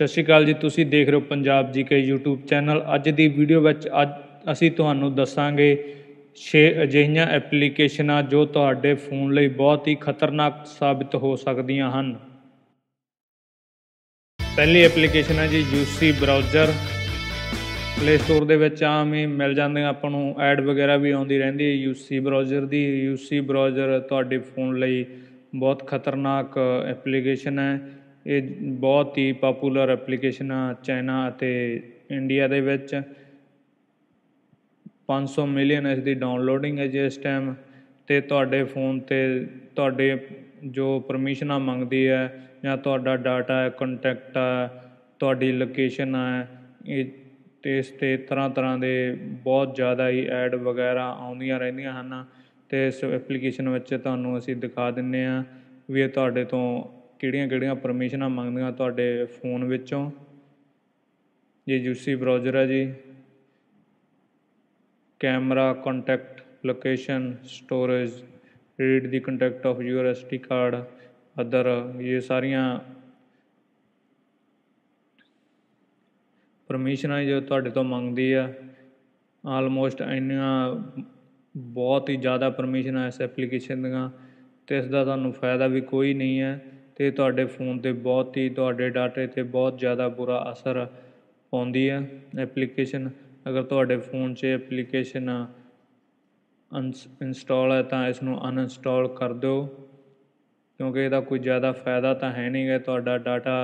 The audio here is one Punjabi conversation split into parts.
ਸਤਿ ਸ਼੍ਰੀ ਅਕਾਲ ਜੀ, ਤੁਸੀਂ ਦੇਖ ਰਹੇ ਹੋ ਪੰਜਾਬ ਜੀ ਕੇ YouTube ਚੈਨਲ। ਅੱਜ ਦੀ ਵੀਡੀਓ ਵਿੱਚ ਅੱਜ ਅਸੀਂ ਤੁਹਾਨੂੰ ਦੱਸਾਂਗੇ 6 ਅਜਿਹੀਆਂ ਐਪਲੀਕੇਸ਼ਨਾਂ ਜੋ ਤੁਹਾਡੇ ਫੋਨ ਲਈ ਬਹੁਤ ਹੀ ਖਤਰਨਾਕ ਸਾਬਿਤ ਹੋ ਸਕਦੀਆਂ ਹਨ। ਪਹਿਲੀ ਐਪਲੀਕੇਸ਼ਨ ਹੈ ਜੀ UC ਬਰਾਊਜ਼ਰ ਪਲੇ ਸਟੋਰ ਦੇ ਵਿੱਚ ਆਮ ਹੀ ਮਿਲ ਜਾਂਦੀਆਂ, ਆਪਾਂ ਨੂੰ ਐਡ ਵਗੈਰਾ ਵੀ ਆਉਂਦੀ ਰਹਿੰਦੀ ਹੈ UC ਬਰਾਊਜ਼ਰ ਦੀ। UC ਬਰਾਊਜ਼ਰ ਤੁਹਾਡੇ ਫੋਨ ਲਈ ਬਹੁਤ ਖਤਰਨਾਕ ਐਪਲੀਕੇਸ਼ਨ ਹੈ। ਇਹ ਬਹੁਤ ਹੀ ਪਪੂਲਰ ਐਪਲੀਕੇਸ਼ਨ ਆ ਚਾਈਨਾ ਅਤੇ ਇੰਡੀਆ ਦੇ ਵਿੱਚ। 500 ਮਿਲੀਅਨ ਇਸ ਦੀ ਡਾਊਨਲੋਡਿੰਗ ਹੈ ਜੀ ਇਸ ਟਾਈਮ ਤੇ ਤੁਹਾਡੇ ਫੋਨ ਤੇ ਤੁਹਾਡੇ ਜੋ ਪਰਮਿਸ਼ਨਾਂ ਮੰਗਦੀ ਹੈ ਜਾਂ ਤੁਹਾਡਾ ਡਾਟਾ ਹੈ ਕੰਟੈਕਟ ਹੈ ਤੁਹਾਡੀ ਲੋਕੇਸ਼ਨ ਹੈ ਇਹ ਤੇ ਇਸ ਤੇ ਤਰ੍ਹਾਂ ਤਰ੍ਹਾਂ ਦੇ ਬਹੁਤ ਜ਼ਿਆਦਾ ਹੀ ਐਡ ਵਗੈਰਾ ਆਉਂਦੀਆਂ ਰਹਿੰਦੀਆਂ ਹਨ। ਤੇ ਇਸ ਐਪਲੀਕੇਸ਼ਨ ਵਿੱਚ ਤੁਹਾਨੂੰ ਅਸੀਂ ਦਿਖਾ ਦਿੰਨੇ ਆ ਵੀ ਇਹ ਤੁਹਾਡੇ ਤੋਂ ਕਿਹੜੀਆਂ ਕਿਹੜੀਆਂ ਪਰਮਿਸ਼ਨਾਂ ਮੰਗਦੀਆਂ ਤੁਹਾਡੇ ਫੋਨ ਵਿੱਚੋਂ? ਇਹ ਯੂਸੀ ਬਰਾਊਜ਼ਰ ਹੈ ਜੀ। Camera contact location storage read the contact of your SD card other ਇਹ ਸਾਰੀਆਂ ਪਰਮਿਸ਼ਨਾਂ ਜੋ ਤੁਹਾਡੇ ਤੋਂ ਮੰਗਦੀ ਆ। ਆਲਮੋਸਟ ਇੰਨੀਆਂ ਬਹੁਤ ਹੀ ਜ਼ਿਆਦਾ ਪਰਮਿਸ਼ਨਾਂ ਇਸ ਐਪਲੀਕੇਸ਼ਨ ਦੀਆਂ ਤੇ ਇਸ ਦਾ ਤੁਹਾਨੂੰ ਫਾਇਦਾ ਵੀ ਕੋਈ ਨਹੀਂ ਹੈ। ਅਤੇ ਤੁਹਾਡੇ ਫੋਨ ਤੇ ਬਹੁਤ ਹੀ, ਤੁਹਾਡੇ ਡਾਟੇ ਤੇ ਬਹੁਤ ਜ਼ਿਆਦਾ ਬੁਰਾ ਅਸਰ ਪਾਉਂਦੀ ਹੈ ਐਪਲੀਕੇਸ਼ਨ। ਅਗਰ ਤੁਹਾਡੇ ਫੋਨ 'ਚ ਐਪਲੀਕੇਸ਼ਨ ਅਨਸ, ਇੰਸਟਾਲ ਹੈ ਤਾਂ ਇਸ ਨੂੰ ਅਨਇੰਸਟਾਲ ਕਰ ਦਿਓ। ਕਿਉਂਕਿ ਇਹਦਾ ਕੋਈ ਜ਼ਿਆਦਾ ਫਾਇਦਾ ਤਾਂ ਹੈ ਨਹੀਂ ਗਾ ਤੁਹਾਡਾ ਡਾਟਾ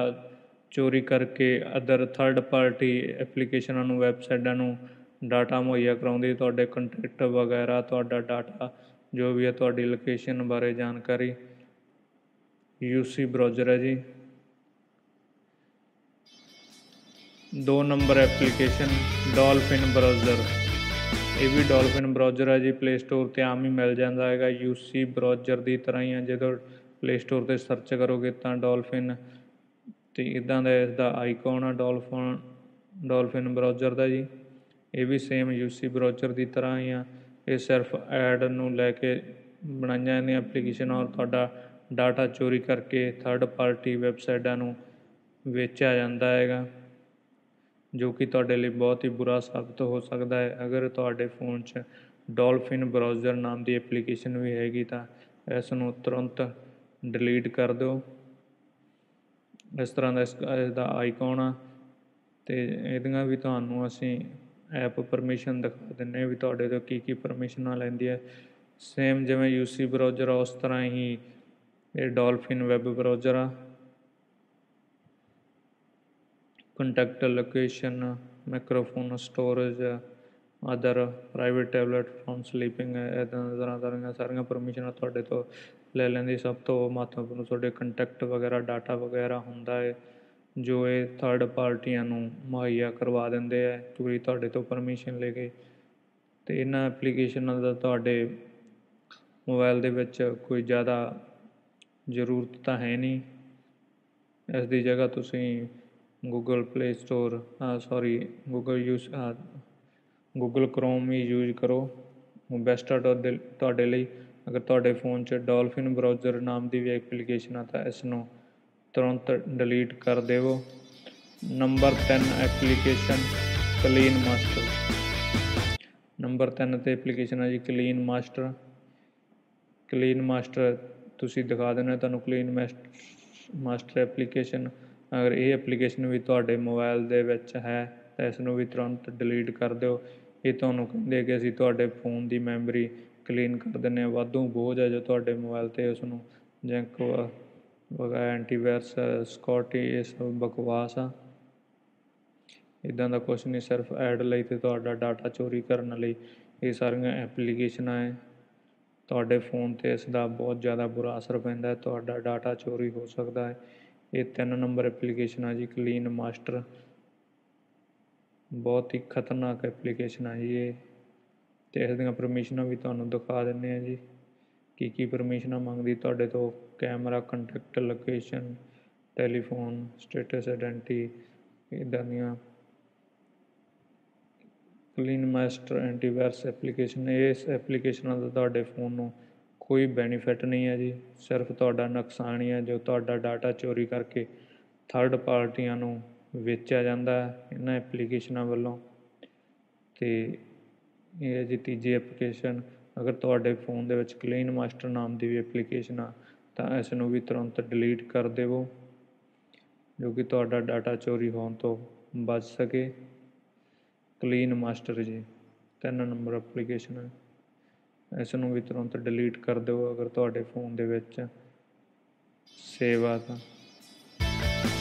ਚੋਰੀ ਕਰਕੇ ਅਦਰ ਥਰਡ ਪਾਰਟੀ ਐਪਲੀਕੇਸ਼ਨਾਂ ਨੂੰ, ਵੈਬਸਾਈਟਾਂ ਨੂੰ ਡਾਟਾ ਮੁਹੱਈਆ ਕਰਾਉਂਦੀ, ਤੁਹਾਡੇ ਕੰਟੈਕਟ ਵਗੈਰਾ, ਤੁਹਾਡਾ ਡਾਟਾ ਜੋ ਵੀ ਹੈ ਤੁਹਾਡੀ ਲੋਕੇਸ਼ਨ ਬਾਰੇ ਜਾਣਕਾਰੀ। ਯੂਸੀ ਬਰਾਊਜ਼ਰ ਹੈ ਜੀ। ਦੋ ਨੰਬਰ ਐਪਲੀਕੇਸ਼ਨ, ਡੋਲਫਿਨ ਬਰਾਊਜ਼ਰ ਇਹ ਵੀ ਡੋਲਫਿਨ ਬਰਾਊਜ਼ਰ ਹੈ ਜੀ ਪਲੇ ਸਟੋਰ ਤੇ ਆਮ ਹੀ ਮਿਲ ਜਾਂਦਾ ਹੈਗਾ। ਯੂਸੀ ਬਰਾਊਜ਼ਰ ਦੀ ਤਰ੍ਹਾਂ ਹੀ ਹੈ ਜਦੋਂ ਪਲੇ ਸਟੋਰ ਤੇ ਸਰਚ ਕਰੋਗੇ ਤਾਂ ਡੋਲਫਿਨ ਤੇ ਇਦਾਂ ਦਾ ਇਸ ਦਾ ਆਈਕਨ ਆ, ਡੋਲਫਿਨ ਡੋਲਫਿਨ ਬਰਾਊਜ਼ਰ ਦਾ ਜੀ। ਇਹ ਵੀ ਸੇਮ ਯੂਸੀ ਬਰਾਊਜ਼ਰ ਦੀ ਤਰ੍ਹਾਂ ਹੀ ਆ। ਇਹ ਸਿਰਫ ਐਡ ਨੂੰ ਲੈ ਕੇ ਬਣਾਈਆਂ ਜਾਂਦੀਆਂ ਐਪਲੀਕੇਸ਼ਨ ਔਰ ਤੁਹਾਡਾ ਡਾਟਾ ਚੋਰੀ ਕਰਕੇ ਥਰਡ ਪਾਰਟੀ ਵੈਬਸਾਈਟਾਂ ਨੂੰ ਵੇਚਿਆ ਜਾਂਦਾ ਹੈਗਾ, ਜੋ ਕਿ ਤੁਹਾਡੇ ਲਈ ਬਹੁਤ ਹੀ ਬੁਰਾ ਸਾਬਤ ਹੋ ਸਕਦਾ ਹੈ। ਅਗਰ ਤੁਹਾਡੇ ਫੋਨ 'ਚ ਡੋਲਫਿਨ ਬਰਾਊਜ਼ਰ ਨਾਮ ਦੀ ਐਪਲੀਕੇਸ਼ਨ ਵੀ ਹੈਗੀ ਤਾਂ ਇਸ ਨੂੰ ਤੁਰੰਤ ਡਿਲੀਟ ਕਰ ਦਿਓ। ਇਸ ਤਰ੍ਹਾਂ ਦਾ ਇਸ ਦਾ ਆਈਕਨ ਆ ਤੇ ਇਹਦੀਆਂ ਵੀ ਤੁਹਾਨੂੰ ਅਸੀਂ ਐਪ ਪਰਮਿਸ਼ਨ ਦਿਖਾ ਦਿੰਨੇ ਵੀ ਤੁਹਾਡੇ ਤੋਂ ਕੀ ਕੀ ਪਰਮਿਸ਼ਨਾਂ ਲੈਂਦੀ ਹੈ। ਸੇਮ ਜਿਵੇਂ ਯੂਸੀ ਬਰਾਊਜ਼ਰ ਉਸ ਤਰ੍ਹਾਂ ਹੀ ਇਹ ਡੋਲਫਿਨ ਵੈਬ ਬਰਾਊਜ਼ਰ। ਆ contact location microphone storage, other private tablet firm sleeping ਇਦਾਂ ਤਰ੍ਹਾਂ ਤਰ੍ਹਾਂ ਸਾਰੀਆਂ ਪਰਮਿਸ਼ਨਾਂ ਤੁਹਾਡੇ ਤੋਂ ਲੈ ਲੈਂਦੀ। ਸਭ ਤੋਂ ਮਹੱਤਵਪੂਰਨ ਤੁਹਾਡੇ ਕੰਟੈਕਟ ਵਗੈਰਾ, ਡਾਟਾ ਵਗੈਰਾ ਹੁੰਦਾ ਹੈ, ਜੋ ਇਹ ਥਰਡ ਪਾਰਟੀਆਂ ਨੂੰ ਮੁਹੱਈਆ ਕਰਵਾ ਦਿੰਦੇ ਆ ਪੂਰੀ ਤੁਹਾਡੇ ਤੋਂ ਪਰਮਿਸ਼ਨ ਲੈ ਕੇ। ਤੇ ਇਹਨਾਂ ਐਪਲੀਕੇਸ਼ਨਾਂ ਦਾ ਤੁਹਾਡੇ ਮੋਬਾਈਲ ਦੇ ਵਿੱਚ ਕੋਈ ਜ਼ਿਆਦਾ ਜ਼ਰੂਰਤ ਤਾਂ ਹੈ ਨਹੀਂ। ਇਸ ਦੀ ਜਗ੍ਹਾ ਤੁਸੀਂ Google Play Store sorry Google use Google Chrome ਹੀ ਯੂਜ਼ ਕਰੋ। ਉਹ ਬੈਸਟ ਆ ਤੁਹਾਡੇ ਲਈ। ਅਗਰ ਤੁਹਾਡੇ ਫੋਨ 'ਚ ਡੋਲਫਿਨ ਬਰਾਊਜ਼ਰ ਨਾਮ ਦੀ ਵੀ ਐਪਲੀਕੇਸ਼ਨ ਆ ਤਾਂ ਇਸ ਨੂੰ ਤੁਰੰਤ ਡਿਲੀਟ ਕਰ ਦੇਵੋ। Number 3 application Clean Master number 3 ਤੇ ਐਪਲੀਕੇਸ਼ਨ ਆ ਜੀ ਕਲੀਨ ਮਾਸਟਰ ਕਲੀਨ ਮਾਸਟਰ ਤੁਸੀਂ ਦਿਖਾ ਦੇਣਾ ਤੁਹਾਨੂੰ ਕਲੀਨ ਮਾਸਟਰ ਐਪਲੀਕੇਸ਼ਨ ਅਗਰ ਇਹ ਐਪਲੀਕੇਸ਼ਨ ਵੀ ਤੁਹਾਡੇ ਮੋਬਾਈਲ ਦੇ ਵਿੱਚ ਹੈ, ਤਾਂ ਇਸ ਨੂੰ ਵੀ ਤੁਰੰਤ ਡਿਲੀਟ ਕਰ ਦਿਓ। ਇਹ ਤੁਹਾਨੂੰ ਕਹਿੰਦੇ ਕਿ ਅਸੀਂ ਤੁਹਾਡੇ ਫੋਨ ਦੀ ਮੈਮਰੀ ਕਲੀਨ ਕਰ ਦਿੰਦੇ ਹਾਂ। ਵਾਧੂ ਬੋਝ ਹੈ ਜੋ ਤੁਹਾਡੇ ਮੋਬਾਈਲ 'ਤੇ ਉਸ ਨੂੰ ਜੈਂਕ ਵਗਾ ਐਂਟੀਵਾਇਰਸ ਸਕਿਉਰਟੀ ਇਹ ਸਭ ਬਕਵਾਸ ਆ। ਇਦਾਂ ਦਾ ਕੁਝ ਨਹੀਂ, ਸਿਰਫ ਐਡ ਲਈ ਤੇ ਤੁਹਾਡਾ ਡਾਟਾ ਚੋਰੀ ਕਰਨ ਲਈ ਇਹ ਸਾਰੀਆਂ ਐਪਲੀਕੇਸ਼ਨਾਂ ਹੈ ਤੁਹਾਡੇ ਫੋਨ ਤੇ ਇਸ ਦਾ ਬਹੁਤ ਜ਼ਿਆਦਾ ਬੁਰਾ ਅਸਰ ਪੈਂਦਾ ਹੈ, ਤੁਹਾਡਾ ਡਾਟਾ ਚੋਰੀ ਹੋ ਸਕਦਾ ਹੈ। ਇਹ ਤਿੰਨ ਨੰਬਰ ਐਪਲੀਕੇਸ਼ਨ ਆ ਜੀ, ਕਲੀਨ ਮਾਸਟਰ। ਬਹੁਤ ਹੀ ਖਤਰਨਾਕ ਐਪਲੀਕੇਸ਼ਨ ਆ ਜੀ ਇਹ। ਤੇ ਇਸ ਦੀਆਂ ਪਰਮਿਸ਼ਨਾਂ ਵੀ ਤੁਹਾਨੂੰ ਦਿਖਾ ਦਿੰਨੇ ਆ ਜੀ। ਕੀ ਕੀ ਪਰਮਿਸ਼ਨਾਂ ਮੰਗਦੀ ਤੁਹਾਡੇ ਤੋਂ? Camera, contact, location, telephone, status identity ਇਦਾਂ ਦੀਆਂ ਕਲੀਨ ਮਾਸਟਰ ਐਂਟੀਵਾਇਰਸ ਐਪਲੀਕੇਸ਼ਨ ਇਸ ਐਪਲੀਕੇਸ਼ਨਾਂ ਦਾ ਤੁਹਾਡੇ ਫੋਨ ਨੂੰ ਕੋਈ ਬੈਨੀਫਿਟ ਨਹੀਂ ਹੈ ਜੀ। ਸਿਰਫ ਤੁਹਾਡਾ ਨੁਕਸਾਨ ਹੀ ਹੈ, ਜੋ ਤੁਹਾਡਾ ਡਾਟਾ ਚੋਰੀ ਕਰਕੇ ਥਰਡ ਪਾਰਟੀਆਂ ਨੂੰ ਵੇਚਿਆ ਜਾਂਦਾ ਹੈ ਇਹਨਾਂ ਐਪਲੀਕੇਸ਼ਨਾਂ ਵੱਲੋਂ। ਤੇ ਇਹ ਹੈ ਜੀ ਤੀਜੀ ਐਪਲੀਕੇਸ਼ਨ ਅਗਰ ਤੁਹਾਡੇ ਫੋਨ ਦੇ ਵਿੱਚ ਕਲੀਨ ਮਾਸਟਰ ਨਾਮ ਦੀ ਵੀ ਐਪਲੀਕੇਸ਼ਨ ਆ, ਤਾਂ ਇਸ ਨੂੰ ਵੀ ਤੁਰੰਤ ਡਿਲੀਟ ਕਰ ਦੇਵੋ, ਜੋ ਕਿ ਤੁਹਾਡਾ ਡਾਟਾ ਚੋਰੀ ਹੋਣ ਤੋਂ ਬਚ ਸਕੇ। ਕਲੀਨ ਮਾਸਟਰ ਜੀ, ਤਿੰਨ ਨੰਬਰ ਐਪਲੀਕੇਸ਼ਨ ਹੈ। ਇਸ ਨੂੰ ਵੀ ਤੁਰੰਤ ਡਿਲੀਟ ਕਰ ਦਿਓ ਅਗਰ ਤੁਹਾਡੇ ਫੋਨ ਦੇ ਵਿੱਚ ਸੇਵ ਆ ਤਾਂ।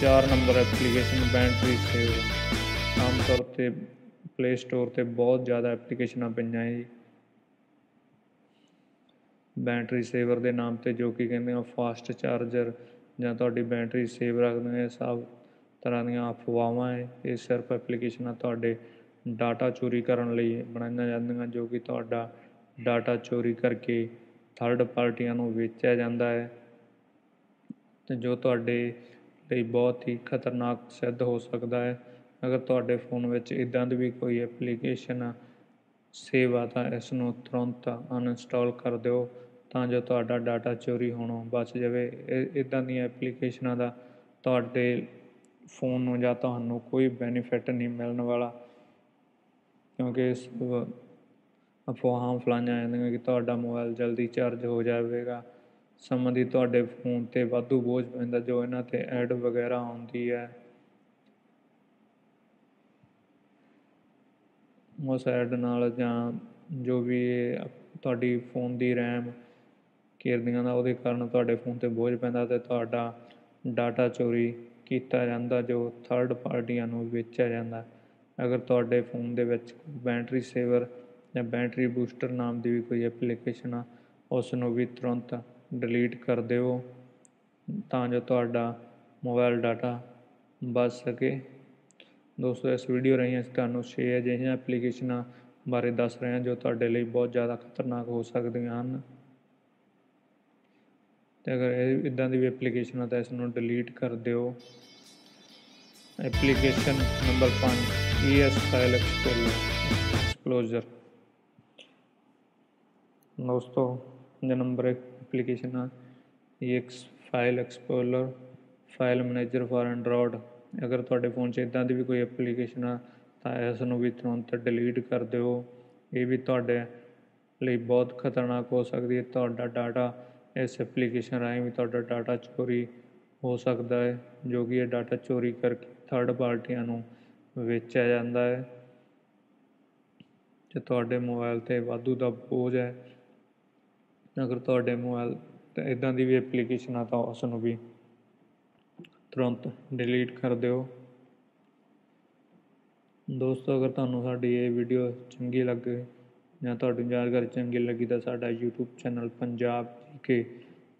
ਚਾਰ ਨੰਬਰ ਐਪਲੀਕੇਸ਼ਨ ਬੈਟਰੀ ਸੇਵ ਆਮ ਤੌਰ ਤੇ ਪਲੇ ਸਟੋਰ ਤੇ ਬਹੁਤ ਜ਼ਿਆਦਾ ਐਪਲੀਕੇਸ਼ਨਾਂ ਪਈਆਂ ਹੈ ਜੀ। ਬੈਟਰੀ ਸੇਵਰ ਦੇ ਨਾਮ ਤੇ ਜੋ ਕਿ ਕਹਿੰਦੇ ਆ ਫਾਸਟ ਚਾਰਜਰ ਜਾਂ ਤੁਹਾਡੀ ਬੈਟਰੀ ਸੇਵ ਰੱਖਦੇ ਨੇ ਸਭ ਤਰ੍ਹਾਂ ਦੀਆਂ ਅਫਵਾਹਾਂ ਹੈ। ਇਹ ਸਿਰਫ ਐਪਲੀਕੇਸ਼ਨਾਂ ਤੁਹਾਡੇ ਡਾਟਾ ਚੋਰੀ ਕਰਨ ਲਈ ਬਣਾਈਆਂ ਜਾਂਦੀਆਂ, ਜੋ ਕਿ ਤੁਹਾਡਾ ਡਾਟਾ ਚੋਰੀ ਕਰਕੇ ਥਰਡ ਪਾਰਟੀਆਂ ਨੂੰ ਵੇਚਿਆ ਜਾਂਦਾ ਹੈ ਤੇ ਜੋ ਤੁਹਾਡੇ ਲਈ ਬਹੁਤ ਹੀ ਖਤਰਨਾਕ ਸਿੱਧ ਹੋ ਸਕਦਾ ਹੈ। ਅਗਰ ਤੁਹਾਡੇ ਫੋਨ ਵਿੱਚ ਇਦਾਂ ਦੀ ਵੀ ਕੋਈ ਐਪਲੀਕੇਸ਼ਨ ਸੇਵ ਆ ਤਾਂ ਇਸ ਨੂੰ ਤੁਰੰਤ ਅਨਇੰਸਟਾਲ ਕਰ ਦਿਓ, ਤਾਂ ਜੋ ਤੁਹਾਡਾ ਡਾਟਾ ਚੋਰੀ ਹੋਣੋਂ ਬਚ ਜਾਵੇ। ਇਦਾਂ ਦੀਆਂ ਐਪਲੀਕੇਸ਼ਨਾਂ ਦਾ ਤੁਹਾਡੇ ਫੋਨ ਨੂੰ ਜਾਂ ਤੁਹਾਨੂੰ ਕੋਈ ਬੈਨੀਫਿਟ ਨਹੀਂ ਮਿਲਣ ਵਾਲਾ। ਕਿਉਂਕਿ ਇਸ ਅਫਵਾਹਾਂ ਫੈਲਾਈਆਂ ਜਾਂਦੀਆਂ ਕਿ ਤੁਹਾਡਾ ਮੋਬਾਈਲ ਜਲਦੀ ਚਾਰਜ ਹੋ ਜਾਵੇਗਾ। ਸੰਬੰਧੀ ਤੁਹਾਡੇ ਫੋਨ 'ਤੇ ਵਾਧੂ ਬੋਝ ਪੈਂਦਾ ਜੋ ਇਹਨਾਂ 'ਤੇ ਐਡ ਵਗੈਰਾ ਆਉਂਦੀ ਹੈ। ਉਸ ਐਡ ਨਾਲ ਜਾਂ ਜੋ ਵੀ ਤੁਹਾਡੀ ਫੋਨ ਦੀ ਰੈਮ ਘੇਰਦੀਆਂ ਦਾ ਉਹਦੇ ਕਾਰਨ ਤੁਹਾਡੇ ਫੋਨ 'ਤੇ ਬੋਝ ਪੈਂਦਾ ਤੇ ਤੁਹਾਡਾ ਡਾਟਾ ਚੋਰੀ ਕੀਤਾ ਜਾਂਦਾ, ਜੋ ਥਰਡ ਪਾਰਟੀਆਂ ਨੂੰ ਵੇਚਿਆ ਜਾਂਦਾ। ਅਗਰ ਤੁਹਾਡੇ ਫੋਨ ਦੇ ਵਿੱਚ ਬੈਟਰੀ ਸੇਵਰ ਜਾਂ ਬੈਟਰੀ ਬੂਸਟਰ ਨਾਮ ਦੀ ਵੀ ਕੋਈ ਐਪਲੀਕੇਸ਼ਨ ਆ ਉਸ ਨੂੰ ਵੀ ਤੁਰੰਤ ਡਿਲੀਟ ਕਰ ਦਿਓ, ਤਾਂ ਜੋ ਤੁਹਾਡਾ ਮੋਬਾਈਲ ਡਾਟਾ ਬਚ ਸਕੇ। ਦੋਸਤੋ, ਇਸ ਵੀਡੀਓ ਰਾਹੀਂ ਅਸੀਂ ਤੁਹਾਨੂੰ ਛੇ ਅਜਿਹੀਆਂ ਐਪਲੀਕੇਸ਼ਨਾਂ ਬਾਰੇ ਦੱਸ ਰਹੇ ਹਾਂ ਜੋ ਤੁਹਾਡੇ ਲਈ ਬਹੁਤ ਜ਼ਿਆਦਾ ਖਤਰਨਾਕ ਹੋ ਸਕਦੀਆਂ ਹਨ। ਤੇ ਅਗਰ ਇਹ ਇਦਾਂ ਦੀ ਵੀ ਐਪਲੀਕੇਸ਼ਨ ਆ ਤਾਂ ਇਸ ਨੂੰ ਡਿਲੀਟ ਕਰ ਦਿਓ। Application number 5 ES file explorer ਦੋਸਤੋ ਪੰਜ ਨੰਬਰ ਐਪਲੀਕੇਸ਼ਨ ਆ। EX file explorer file manager for Android ਅਗਰ ਤੁਹਾਡੇ ਫੋਨ 'ਚ ਇਦਾਂ ਦੀ ਵੀ ਕੋਈ ਐਪਲੀਕੇਸ਼ਨ ਆ, ਤਾਂ ਇਸ ਨੂੰ ਵੀ ਤੁਰੰਤ ਡਿਲੀਟ ਕਰ ਦਿਓ। ਇਹ ਵੀ ਤੁਹਾਡੇ ਲਈ ਬਹੁਤ ਖਤਰਨਾਕ ਹੋ ਸਕਦੀ ਹੈ। ਤੁਹਾਡਾ ਡਾਟਾ ਇਸ ਐਪਲੀਕੇਸ਼ਨ ਰਾਹੀਂ ਵੀ ਤੁਹਾਡਾ ਡਾਟਾ ਚੋਰੀ ਹੋ ਸਕਦਾ ਹੈ, ਜੋ ਕਿ ਇਹ ਡਾਟਾ ਚੋਰੀ ਕਰਕੇ ਥਰਡ ਪਾਰਟੀਆਂ ਨੂੰ ਵੇਚਿਆ ਜਾਂਦਾ ਹੈ ਤੇ ਤੁਹਾਡੇ ਮੋਬਾਈਲ ਤੇ ਵਾਧੂ ਦਾ ਬੋਝ ਹੈ, ਅਗਰ ਤੁਹਾਡੇ ਮੋਬਾਈਲ ਤੇ ਇਦਾਂ ਦੀ ਵੀ ਐਪਲੀਕੇਸ਼ਨ ਆ ਤਾਂ ਉਸ ਨੂੰ ਵੀ ਤੁਰੰਤ ਡਿਲੀਟ ਕਰ ਦਿਓ। ਦੋਸਤੋ, ਅਗਰ ਤੁਹਾਨੂੰ ਸਾਡੀ ਇਹ ਵੀਡੀਓ ਚੰਗੀ ਲੱਗੇ ਜਾਂ ਤੁਹਾਡੀ ਜਾਣਕਾਰੀ ਚੰਗੀ ਲੱਗੀ ਤਾਂ ਸਾਡਾ YouTube ਚੈਨਲ ਪੰਜਾਬ ਕੇ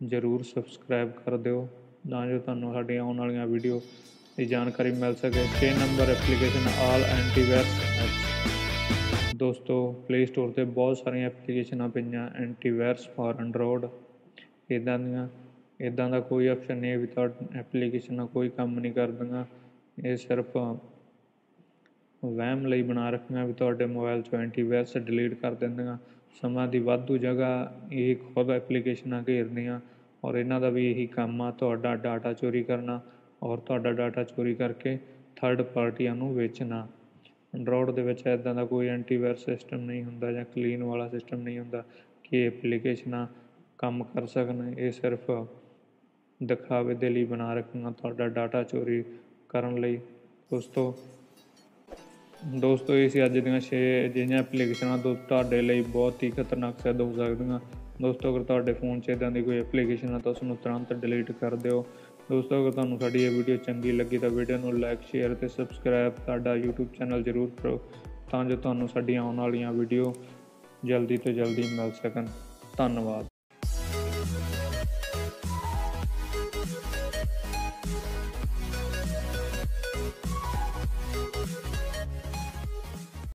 ਜ਼ਰੂਰ ਸਬਸਕ੍ਰਾਈਬ ਕਰ ਦਿਓ। ਤਾਂ ਜੋ ਤੁਹਾਨੂੰ ਸਾਡੀਆਂ ਆਉਣ ਵਾਲੀਆਂ ਵੀਡੀਓ ਦੀ ਜਾਣਕਾਰੀ ਮਿਲ ਸਕੇ। 6 ਨੰਬਰ ਐਪਲੀਕੇਸ਼ਨ ਆਲ ਐਂਟੀਵਾਇਰਸ ਦੋਸਤੋ ਪਲੇ ਸਟੋਰ ਤੇ ਬਹੁਤ ਸਾਰੀਆਂ ਐਪਲੀਕੇਸ਼ਨਾਂ ਪਈਆਂ ਐਂਟੀਵਾਇਰਸ ਫਾਰ ਐਂਡਰੋਇਡ ਇਦਾਂ ਦੀਆਂ ਇਦਾਂ ਦਾ ਕੋਈ ਆਪਸ਼ਨ ਨਹੀਂ ਵੀ ਤੁਹਾਡੀ ਐਪਲੀਕੇਸ਼ਨਾਂ ਕੋਈ ਕੰਮ ਨਹੀਂ ਕਰਦੀਆਂ। ਇਹ ਸਿਰਫ ਵਹਿਮ ਲਈ ਬਣਾ ਰੱਖੀਆਂ ਵੀ ਤੁਹਾਡੇ ਮੋਬਾਈਲ 'ਚੋਂ ਐਂਟੀਵਾਇਰਸ ਡਿਲੀਟ ਕਰ ਦਿੰਦੀਆਂ। ਸਮਾਂ ਦੀ ਵਾਧੂ ਜਗ੍ਹਾ ਇਹ ਖੁਦ ਐਪਲੀਕੇਸ਼ਨਾਂ ਘੇਰਦੀਆਂ ਔਰ ਇਹਨਾਂ ਦਾ ਵੀ ਇਹੀ ਕੰਮ ਆ, ਤੁਹਾਡਾ ਡਾਟਾ ਚੋਰੀ ਕਰਨਾ। ਔਰ ਤੁਹਾਡਾ ਡਾਟਾ ਚੋਰੀ ਕਰਕੇ ਥਰਡ ਪਾਰਟੀਆਂ ਨੂੰ ਵੇਚਣਾ। ਐਂਡਰੋਇਡ ਦੇ ਵਿੱਚ ਇਦਾਂ ਦਾ ਕੋਈ ਐਂਟੀਵਾਇਰਸ ਸਿਸਟਮ ਨਹੀਂ ਹੁੰਦਾ ਜਾਂ ਕਲੀਨ ਵਾਲਾ ਸਿਸਟਮ ਨਹੀਂ ਹੁੰਦਾ ਕਿ ਐਪਲੀਕੇਸ਼ਨਾਂ ਕੰਮ ਕਰ ਸਕਣ। ਇਹ ਸਿਰਫ ਦਿਖਾਵੇ ਦੇ ਲਈ ਬਣਾ ਰੱਖੀਆਂ ਤੁਹਾਡਾ ਡਾਟਾ ਚੋਰੀ ਕਰਨ ਲਈ। ਦੋਸਤੋ ਦੋਸਤੋ, ਇਹ ਸੀ ਅੱਜ ਦੀਆਂ 6 ਅਜਿਹੀਆਂ ਐਪਲੀਕੇਸ਼ਨਾਂ ਤੋਂ ਤੁਹਾਡੇ ਲਈ ਬਹੁਤ ਹੀ ਖਤਰਨਾਕ ਸਿੱਧ ਹੋ ਸਕਦੀਆਂ। ਦੋਸਤੋ, ਅਗਰ ਤੁਹਾਡੇ ਫੋਨ 'ਚ ਇਦਾਂ ਦੀ ਕੋਈ ਐਪਲੀਕੇਸ਼ਨ ਆ ਤਾਂ ਉਸ ਨੂੰ ਤੁਰੰਤ ਡਿਲੀਟ ਕਰ ਦਿਓ। ਦੋਸਤੋ, ਅਗਰ ਤੁਹਾਨੂੰ ਸਾਡੀ ਇਹ ਵੀਡੀਓ ਚੰਗੀ ਲੱਗੀ ਤਾਂ ਵੀਡੀਓ ਨੂੰ ਲਾਈਕ ਸ਼ੇਅਰ ਤੇ ਸਬਸਕ੍ਰਾਈਬ ਸਾਡਾ YouTube ਚੈਨਲ ਜ਼ਰੂਰ ਕਰੋ ਤਾਂ ਜੋ ਤੁਹਾਨੂੰ ਸਾਡੀਆਂ ਆਉਣ ਵਾਲੀਆਂ ਵੀਡੀਓ ਜਲਦੀ ਤੋਂ ਜਲਦੀ ਮਿਲ ਸਕਣ। ਧੰਨਵਾਦ।